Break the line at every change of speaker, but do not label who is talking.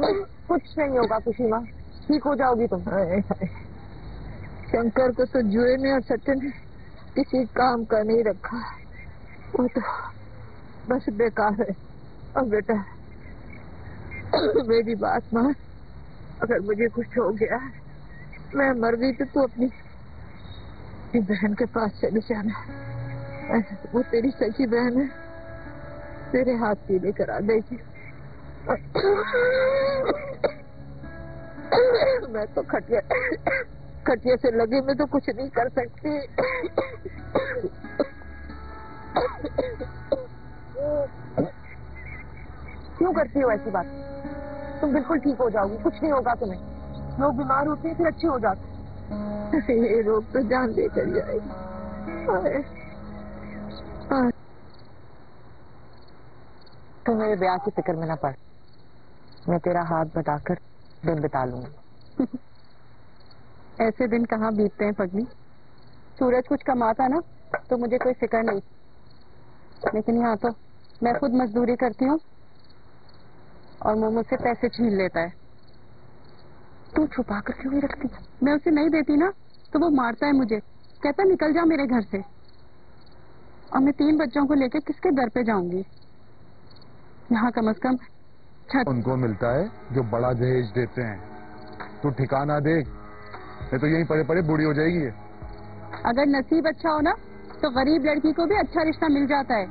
कुछ नहीं होगा खुशी माँ ठीक हो जाओगी तुम।
शंकर को तो जुए में और सत्य ने किसी काम का नहीं रखा वो तो बस बेकार है। और बेटा, मेरी बात मान। अगर मुझे कुछ हो गया मैं मर गई तो तू अपनी अपनी बहन के पास चली जाना। वो तेरी सच्ची बहन है। तेरे हाथ पीले करा देगी। मैं तो खटिया खटिया से लगी मैं तो कुछ नहीं कर सकती।
क्यों करती हो ऐसी बात? तुम बिल्कुल ठीक हो जाओगी, कुछ नहीं होगा तुम्हें। लोग बीमार होते हैं, फिर अच्छे हो जाते
ये रोग तो जान लेकर जाएगी।
तुम मेरे ब्याह की फ़िक्र में ना पड़। मैं तेरा हाथ बटाकर दिन बिता लूँगी।
ऐसे दिन कहाँ बीतते हैं पगली सूरज कुछ कमाता ना तो मुझे कोई फ़िक्र नहीं। लेकिन यहाँ तो मैं खुद मजदूरी करती हूँ और वो मुझसे पैसे छीन लेता है।
तू छुपा कर क्यों नहीं रखती?
मैं उसे नहीं देती ना तो वो मारता है मुझे। कहता, निकल जा मेरे घर से। और मैं तीन बच्चों को लेकर किसके दर पे जाऊँगी? यहाँ कम अज कम छत
उनको मिलता है जो बड़ा दहेज देते हैं। तू ठिकाना दे नहीं तो यही पड़े पड़े बूढ़ी हो जाएगी ये।
अगर नसीब अच्छा हो ना तो गरीब लड़की को भी अच्छा रिश्ता मिल जाता है।